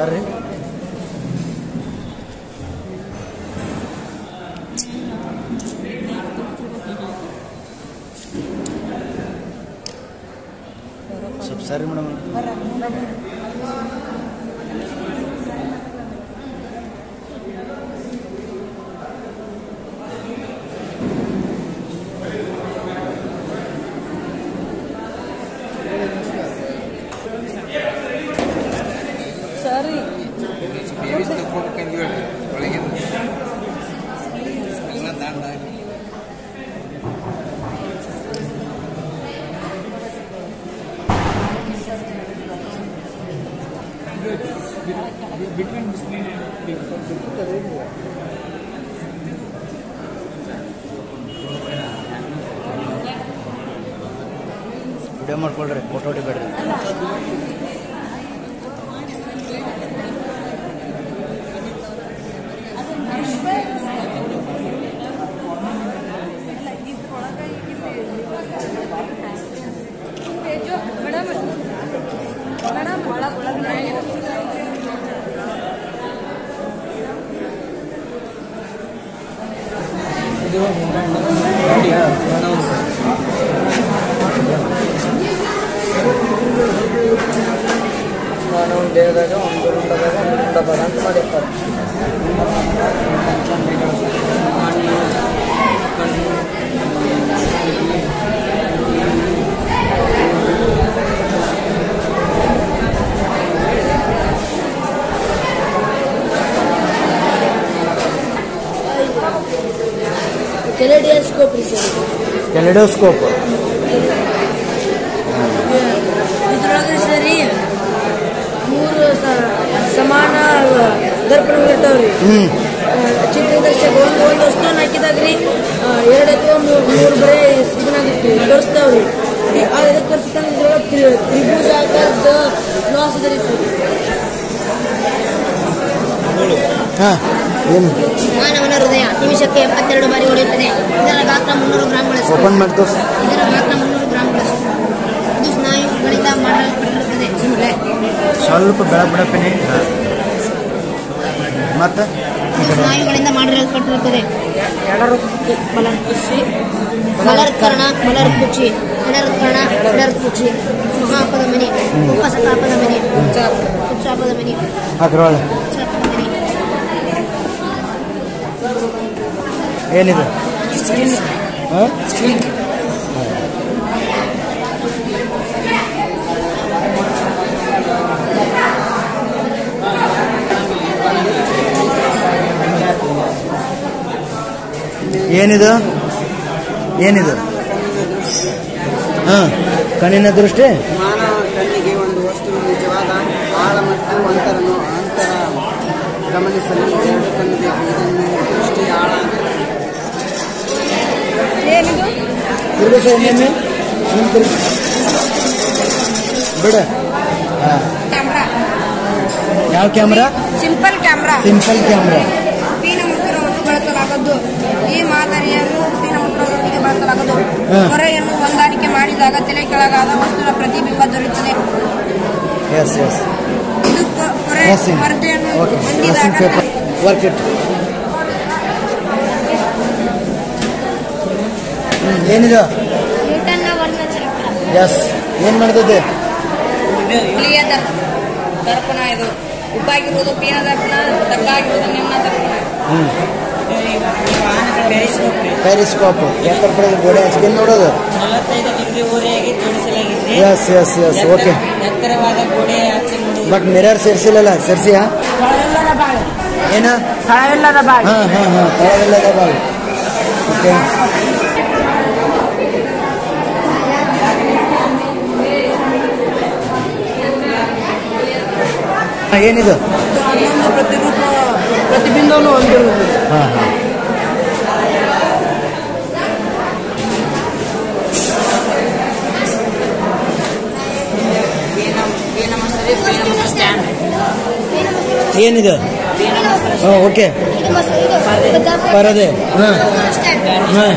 Ferry. Video ಮಾಡ್ಕೊಳ್ರಿ photo ಹೊಡಿಬೇಡ್ರಿ ahora por la. Kaleidoscope ಇದ್ರೊಳಗೆ ಸರಿ ಮೂರು ಸಮಾನ ದರ್ಪಣಗಳಿರ್ತಾವ್ರಿ ಚಿತ್ರದಷ್ಟೇ ಒಂದು ಒಂದು ವಸ್ತುವನ್ನ ಹಾಕಿದಾಗ ರೀ ಎರಡು ಅಥವಾ ಮೂರು ಮೂರು ಬರೇ ಇದನ್ನಾಗಿರ್ತೀವಿ ತೋರಿಸ್ತಾವ್ರಿ. ಅದಕ್ಕೆ ತೋರಿಸ್ತಾನೆ ಇದ್ರೊಳಗೆ ತ್ರಿ- ತ್ರಿಭುಜ ಆಕಾರದ ಲಾಸ್ ಅದ ರೀ ಸರ್. ಹಾಂ. ಏನು ಮಾನವನ ಹೃದಯ. ನಿಮಿಷಕ್ಕೆ ಎಪ್ಪತ್ತೆರಡು ಬಾರಿ ಹೊಡೆಯುತ್ತದೆ. ಇದರ ಗಾತ್ರ ಮುನ್ನೂರು ಗ್ರಾಂಗಳಷ್ಟು ಓಪನ್ ಮಾಡ್ತು ಇದರ ಗಾತ್ರ ಮುನ್ನೂರು ಗ್ರಾಂಗಳಷ್ಟು ಇದು ಸ್ನಾಯುಗಳಿಂದ ಮಾಡಲ್ಪಟ್ಟಿರುತ್ತದೆ. ಸ್ವಲ್ಪ ಬೆಳಗ್ಗೆ ಬೆಳಪಿನಿ ಮತ್ತೆ? ಸ್ನಾಯುಗಳಿಂದ ಮಾಡಲ್ಪಟ್ಟಿರುತ್ತದೆ. ಮಲರ್ಕರ್ಣ ಮಲರ್ಕುಚಿ. ಮಲರ್ಕರ್ಣ ಮಲರ್ಕುಚಿ. ಮಹಾಪದ ಮನಿ ಉಪಸತಾಪದ ಮನಿ ಉಚ್ಚಾಪದ ಮನಿ ಹಾಕ್ರೊಳ್ಳೆ ಉಚ್ಚಾಪದ ಮನಿ ಏನಿದೆ? ಏನಿದು? ಏನಿದು? ಹಾಂ. ಕಣ್ಣಿನ ದೃಷ್ಟಿ? ಬಿಡ. ಯಾವ camera? Simple camera. Simple camera. ಉಪ್ಪಿನ ಮೊಸರವನ್ನು ಬಳಸಲಾಗದ್ದು. ಈ ಮಾದರಿಯನ್ನು ಉಪ್ಪಿನ ಬಳಸಲಾಗದು. ಹೊರೆಯನ್ನು ಹೊಂದಾಣಿಕೆ ಮಾಡಿದಾಗ ತಲೆ ಕೆಳಗಾದ ವಸ್ತುವಿನ ಪ್ರತಿಬಿಂಬ ದೊರೆಯುತ್ತದೆ. ಎಸ್ ಎಸ್ ಇದು ಕೊ- ಹೊರೆ ಕ್ರಾಸಿಂಗ್ ಪರದೆಯನ್ನು ಓಕೆ ಕ್ರಾಸಿಂಗ್ ಹೊಂದಿದಾಗ ವರ್ಕ್ ಇಟ್ ಏನಿದು ನ್ಯೂಟನ್ನ ವರ್ಣಚಕ್ರ ಎಸ್ ಏನು ಮಾಡ್ತದೆ ಬಿಳಿಯ ದರ್- ದರ್ಪಣ ಇದು. ಉಪ್ಪಾಗಿರುವುದು ಪೀನ ದರ್ಪಣ ನಿಮ್ಮ ನಿಮ್ನ ದರ್ಪಣ ಹ್ಞೂ ಪೆರಿಸ್ಕೋಪ್. ಪಡೆದ ಗೋಡೆ ಹಚ್ಕೊಂಡು ನೋಡೋದು yes yes yes okay but mirror ಸೇರಿಸಿಲ್ಲಲ್ಲ? ಸೇರಿಸಿಯಾ? ಏನ? ಸ್ಥಳವಿಲ್ಲದ ಬಾಯಿ. ಹಾಂ ಹಾಂ ಹಾಂ. ತಳವಿಲ್ಲದ ಬಾವಿ ಓಕೆ ಏನಿದು ಪ್ರತಿರೂಪ ಪ್ರತಿಬಿಂಬವನ್ನು ಹೊಂದಿರುವುದು ಹಾಂ ಹಾಂ ಏನಿದು ಹಾಂ ಓಕೆ ಪರದೆ ಹಾಂ. ಹಾಂ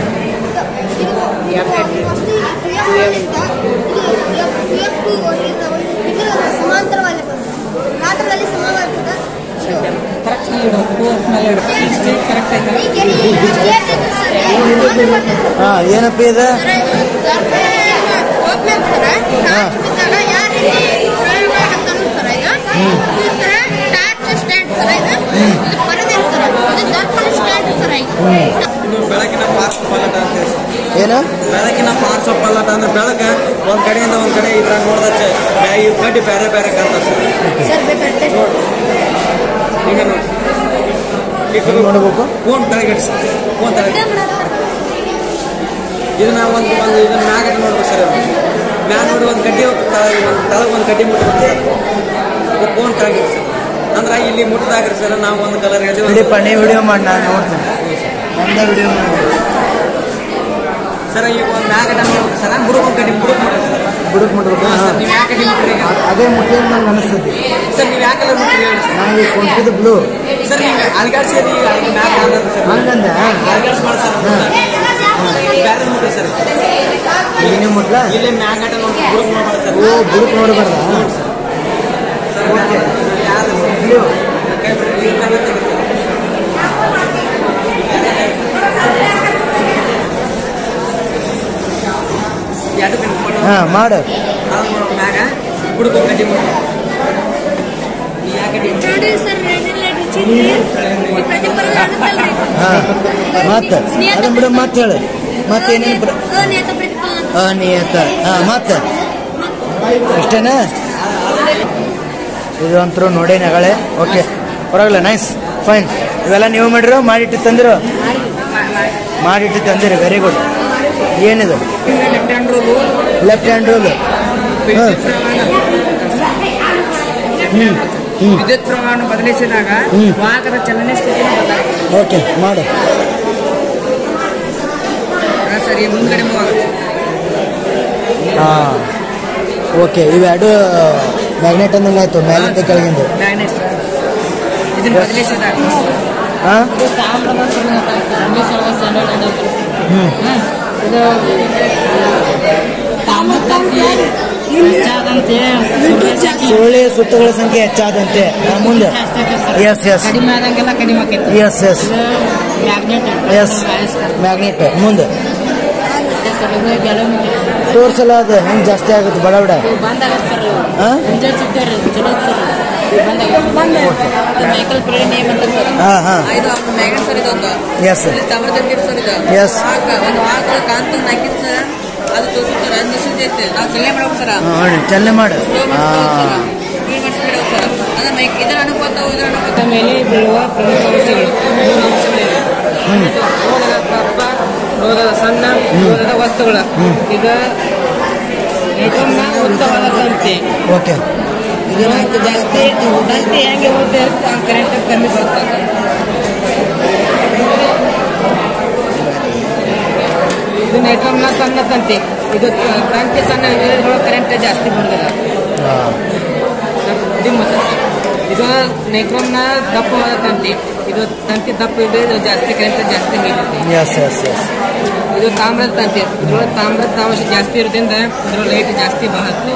ಕರೆಕ್ಟ್ ಕರೆಕ್ಟ್ ಹಾ ಏನಪ್ಪ ಇದು? ಇದು ಬೆಳಕಿನ ಪಾರ್ಕ್ ಪಲ್ಲಟ ಅಂತ ಹೇಳಿ ಸರ್. ಏನು ಬೆಳಕಿನ ಪಾರ್ಶ್ವ ಪಲ್ಲಟ ಅಂದ್ರೆ ಬೆಳಕ ಒಂದ್ ಕಡೆಯಿಂದ ಒಂದ್ ಕಡೆ ಇದ್ರಾಗ ನೋಡಿದ ಚ- ಬ್ಯಾ- ಇವ್ ಕಡ್ಡಿ ಬೇರೆ ಬೇರೆ ಕಾಣ್ತದೆ ನೋಡ್ಬೇಕು? ಫೋನ್ ಫೋನ್ ತೆಳಗಿಡಿ ಇದನ್ನ ಒಂದು ಒಂದು ಇದನ್ನ ಮ್ಯಾಗ ನೋಡ್ಬೇಕು ಸರ್ ಮ್ಯಾಗ ನೋಡಿ ಒಂದು ತಳಗ ಒಂದು ಗಡ್ಡಿ ಮುಟ್ಬೇಕು ಸರ್ ಫೋನ್ ಅಂದ್ರೆ ಇಲ್ಲಿ ಮುಟ್ಟದಾಗ್ರಿ ಸರ್ ನಾವು ಒಂದು ಕಲರ್ ಹೇಳಿ ನೀವು ವಿಡಿಯೋ ಮಾಡಿ ನಾನು ನೋಡ್ತೀನಿ. ವಿಡಿಯೋ ಮಾಡಿ. ಸರ್ ಈಗ ಒಂದು ಮ್ಯಾಗ ನೋಡ್ಬೇಕು ಸರ್ ಬುಡುಕ್ ಮಾಡ್ಬೇಕು ಸರ್. ನೀವು ಯಾಕೆ ಮುಟ್ರಿ ಈಗ? ಅದೇ ಮುಟ್ಟಿ ನಂಗೆ ಅನಿಸ್ತದೆ. ಸರ್ ನೀವು ಯಾಕೆ ಕಲರ್ ಮುಟ್ರಿ ಹೇಳಿ ಸರ್ ನಾವು ಈಗ ಬ್ಲೂ ಸರ್ ಈಗ ಅಲ್ಗಾಡ್ಸಿ ಅದು ಸರ್? ಹಂಗಂದ ಅಲ್ಗಾಡ್ಸಿ ಮಾಡಿ ಸರ್. ಬೇರೆ ಮುಟ್ರಿ ಸರ್? ನೀನೇ ಮುಟ್ಲ? ಇಲ್ಲೇ ಮ್ಯಾಗ ಆಟ ನೋಡಿ ಬುಡುಕ್ ಮಾಡ್ಬಾರ್ದು ಸರ್ ಓ ಬುಡಕ್ ನೋಡಬಾರ್ದ? ಓಕೆ ಬ್ಲೂ ಎರಡು ಬಿನ್ ಫೋಟೋ ಹಾ, ಮಾಡು. ಮತ್ತೆ ಅದನ್ನ ಬಿಡು ಮತ್ತೆ ಹೇಳು. ಮತ್ತೇನೇನು ಅನಿಯತ. ಹಾ ಮತ್ತೆ ಅಷ್ಟೇನಾ ಇದು ಅಂತರೂ ನೋಡಿ ನಗಳೆ. ಓಕೆ, ಪರವಾಗಿಲ್ಲ, ನೈಸ್, ಫೈನ್. ಇವೆಲ್ಲ ನೀವು ಮಾಡಿರೋ, ಮಾಡಿಟ್ಟು ತಂದಿರೋ. ಮಾಡಿಟ್ಟು ತಂದಿರಿ ವೆರಿ ಗುಡ್ ಏನಿದು? Left hand rule left hand rule ಹಾಂ. ಹ್ಞೂ ಹ್ಞೂ ವಿದ್ಯುತ್ ಪ್ರವಾಹವನ್ನು ಬದಲಿಸಿದಾಗ. ವಾಹಕದ ಚಲನೆ ಸ್ಥಿತಿ ಓಕೆ ಮಾಡು. ಹಾ, ಸರಿ ಮುಂದ್ಗಡೆ ಹಾಂ. ಓಕೆ ಇವೆರಡು ಮ್ಯಾಗ್ನೆಟ್ ಅಂದಂಗೆ ಆಯ್ತು ಮ್ಯಾಲಿಂದ ಕೆಳಗಿಂದ. ಮ್ಯಾಗ್ನೆಟ್ ಇದನ್ನ ಬದಲಿಸಿದಾಗ. ಹಾಂ? ಹ್ಞೂ ಸುಳ್ಳು ಸುತ್ತಗಳ ಸಂಖ್ಯೆ ಹೆಚ್ಚಾದಂತೆ. ಮುಂದೆ. S S S S magnet S magnet ಮುಂದೆ. ತೋರ್ಸಲ್ಲ ಅದು ಹೆಂಗೆ ಜಾಸ್ತಿ ಆಗುತ್ತೆ? ಬಡ ಹಾಂ ಹಾಂ. ಹಾಂ ಸರ್ ಎಸ್ ಚಲನೆ ಮಾಡು. ಮೇಲೆ ಬೀಳುವ ಪ್ರಮುಖ ಅಂಶಗಳು. ಮೂರು ಅಂಶಗಳಿವೆ ರೋಗದ ದಪ್ಪ ರೋಗದ ಸಣ್ಣ ರೋಗದ ವಸ್ತುಗಳು. ಈಗ ಉತ್ತಮವಾದ ತಂತಿ ಓಕೆ. ಇದು ಜಾಸ್ತಿ ತಂತಿ ಹೆಂಗೆ ಆ ಕರೆಂಟ್ ಕಮ್ಮಿ ಬರುತ್ತೆ? ಇದು ನೈಟ್ರೋಮ್ನ ಸಣ್ಣ ತಂತಿ ಇದು ತಂತಿ ಸಣ್ಣ ಇದ್ರೊಳಗೆ ಕರೆಂಟ್ ಜಾಸ್ತಿ ಬರೋದಿಲ್ಲ. ಇದು ಇದು ದಪ್ಪ ದಪ್ಪವಾದ ತಂತಿ ಇದು ತಂತಿ ದಪ್ಪ ಇದೆ ಇದು ಜಾಸ್ತಿ ಕರೆಂಟ್ ಜಾಸ್ತಿ ಮೀರುತ್ತೆ ಇದು ತಾಮ್ರದ ತಂತಿ. ಇದ್ರೊಳಗೆ ತಾಮ್ರದ ಅಂಶ ಜಾಸ್ತಿ ಇರೋದ್ರಿಂದ ಇದ್ರ ಲೈಟ್ ಜಾಸ್ತಿ ಬರುತ್ತೆ.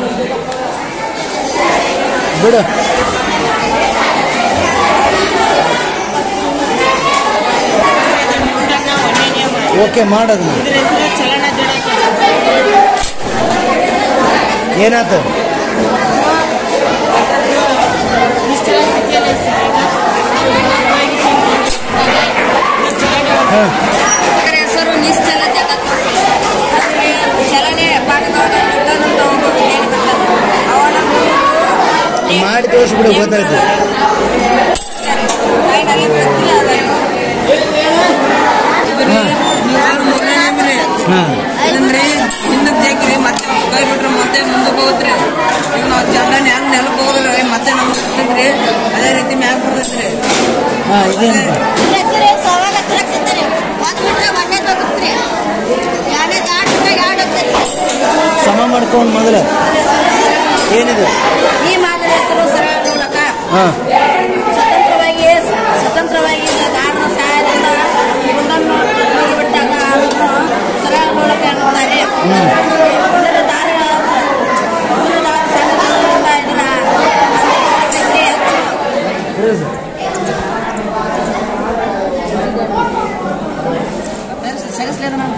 ಬಿಡು. ಬರ್ತಾನೆ. ಮಾಡೋದು ಏನಾಯ್ತು? ಮಾಡಿ ತೋರಿಸ್ಬಿಡು ಗೊತ್ತಾಯ್ತು. ಹಾಂ. ಸಮ ಮಾಡ್ಕೊಂಡು ಮೊದಲ. ಏನಿದು? ಈ ಮಾದರಿ ಹೆಸರು ಸರ ಮೂಲಕ. ಸ್ವತಂತ್ರವಾಗಿ ಸ್ವತಂತ್ರವಾಗಿ ರೂಸು ಸರಿಸಿ ಸರಿ ಸರಿ ಮ್ಯಾಮ್